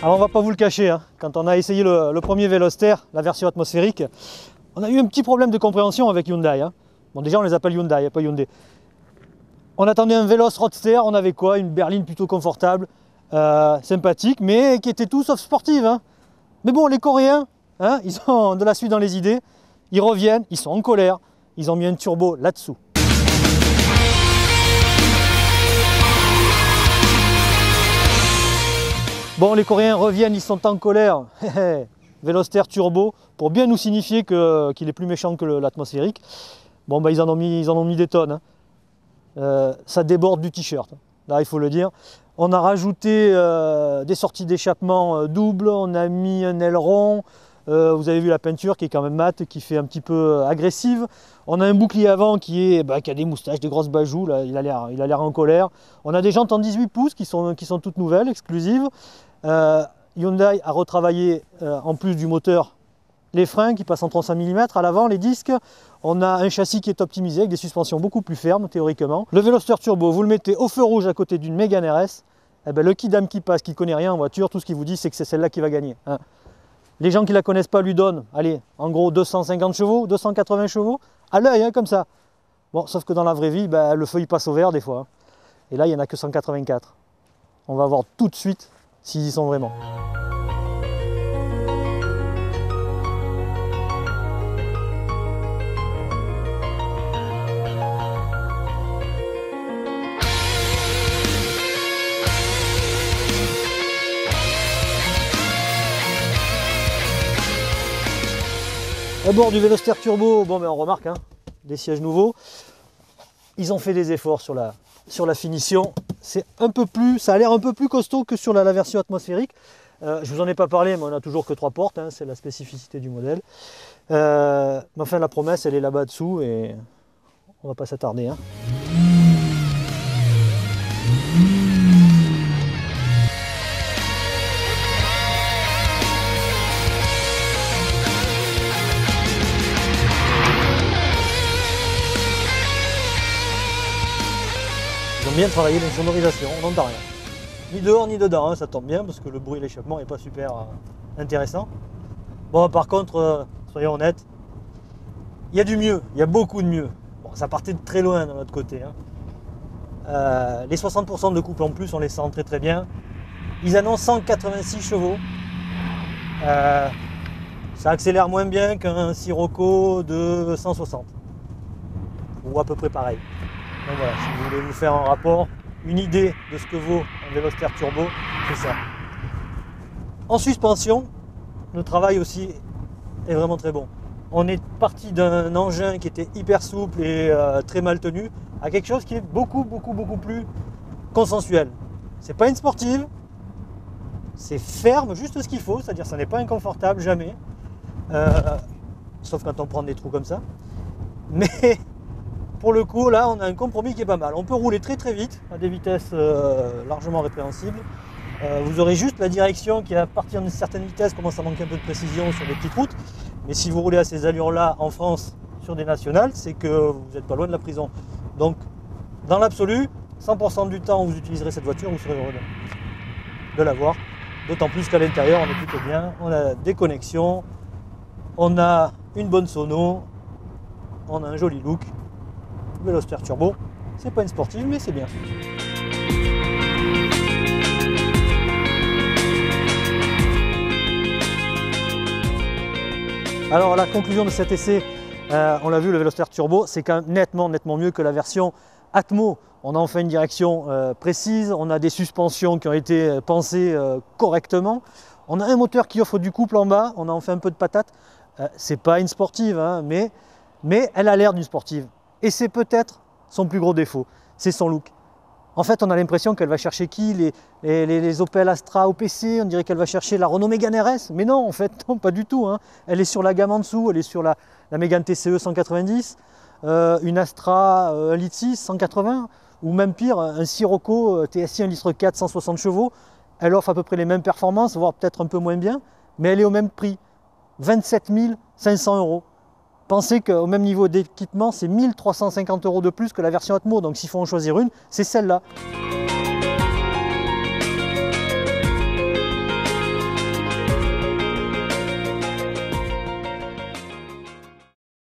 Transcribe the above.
Alors on va pas vous le cacher, hein. quand on a essayé le, premier Veloster, la version atmosphérique, on a eu un petit problème de compréhension avec Hyundai. Hein. Bon déjà on les appelle Hyundai, pas Hyundai. On attendait un Veloz Roadster, on avait quoi? Une berline plutôt confortable, euh, sympathique, mais qui était tout sauf sportive. Hein. Mais bon, les Coréens, ils ont de la suite dans les idées, ils reviennent, ils sont en colère, ils ont mis un turbo là-dessous. Bon, les Coréens reviennent, ils sont en colère. Veloster turbo, pour bien nous signifier qu'il est plus méchant que l'atmosphérique. Bon, bah, ils, en ont mis, des tonnes. Hein. Euh, ça déborde du t-shirt, là il faut le dire. On a rajouté euh, des sorties d'échappement euh, doubles, on a mis un aileron, vous avez vu la peinture qui est quand même mate, qui fait un petit peu agressive. On a un bouclier avant bah, qui a des moustaches, des grosses bajoux, là, il a l'air en colère. On a des jantes en 18 pouces qui sont, qui sont toutes nouvelles, exclusives. Euh, Hyundai a retravaillé, euh, en plus du moteur, les freins qui passent en 35 mm à l'avant, les disques. On a un châssis qui est optimisé avec des suspensions beaucoup plus fermes théoriquement. Le Veloster Turbo, vous le mettez au feu rouge à côté d'une Mégane RS. Eh ben, le kidam qui passe, qui ne connaît rien en voiture, tout ce qu'il vous dit, c'est que c'est celle-là qui va gagner. Hein. Les gens qui ne la connaissent pas lui donnent, allez, en gros 250 chevaux, 280 chevaux, à l'œil, hein, comme ça. Bon, sauf que dans la vraie vie, ben, le feu il passe au vert des fois. Hein. Et là, il n'y en a que 184. On va voir tout de suite s'ils y sont vraiment. À bord du Veloster Turbo, bon ben on remarque hein, des sièges nouveaux. Ils ont fait des efforts sur la, sur la finition. C'est un peu plus, ça a l'air un peu plus costaud que sur la, version atmosphérique. Euh, je vous en ai pas parlé, mais on a toujours que trois portes, hein, c'est la spécificité du modèle. Euh, mais enfin, la promesse, elle est là-bas dessous et on va pas s'attarder. Hein. Bien travailler sonorisation, on n'entend rien. Ni dehors ni dedans, hein, ça tombe bien parce que le bruit de l'échappement n'est pas super euh, intéressant. Bon, par contre, euh, soyons honnêtes, il y a du mieux, il y a beaucoup de mieux. Bon, ça partait de très loin de notre côté. Hein. Euh, les 60% de couple en plus, on les sent très très bien. Ils annoncent 186 chevaux. ça accélère moins bien qu'un Sirocco de 160. Ou à peu près pareil. Donc voilà, si vous voulez vous faire un rapport, une idée de ce que vaut un Veloster Turbo, c'est ça. En suspension, le travail aussi est vraiment très bon. On est parti d'un engin qui était hyper souple et euh, très mal tenu à quelque chose qui est beaucoup, beaucoup, beaucoup plus consensuel. C'est pas une sportive, c'est ferme, juste ce qu'il faut, c'est-à-dire ça n'est pas inconfortable, jamais. Euh, sauf quand on prend des trous comme ça. Mais pour le coup, là, on a un compromis qui est pas mal. On peut rouler très très vite, à des vitesses euh, largement répréhensibles. Euh, vous aurez juste la direction qui, à partir d'une certaine vitesse, commence à manquer un peu de précision sur les petites routes. Mais si vous roulez à ces allures-là en France sur des nationales, c'est que vous n'êtes pas loin de la prison. Donc, dans l'absolu, 100% du temps où vous utiliserez cette voiture, vous serez heureux de l'avoir. D'autant plus qu'à l'intérieur, on est plutôt bien. On a des connexions, on a une bonne sono, on a un joli look. Veloster Turbo. C'est pas une sportive, mais c'est bien. Alors la conclusion de cet essai, euh, on l'a vu, le Veloster Turbo, c'est quand même nettement, nettement mieux que la version Atmo. On a enfin une direction euh, précise, on a des suspensions qui ont été euh, pensées correctement, on a un moteur qui offre du couple en bas, on a enfin un peu de patate. c'est pas une sportive, hein, mais elle a l'air d'une sportive. Et c'est peut-être son plus gros défaut, c'est son look. En fait, on a l'impression qu'elle va chercher qui les, les, Opel Astra OPC, on dirait qu'elle va chercher la Renault Mégane RS, mais non, en fait, non, pas du tout. Hein. Elle est sur la gamme en dessous, elle est sur la, la TCE 190, euh, une Astra 1 euh, litre 6 180, ou même pire, un Sirocco euh, TSI 1 litre 4 160 chevaux. Elle offre à peu près les mêmes performances, voire peut-être un peu moins bien, mais elle est au même prix, 27 500 euros. Pensez qu'au même niveau d'équipement, c'est 1350 euros de plus que la version Atmo. Donc s'il faut en choisir une, c'est celle-là.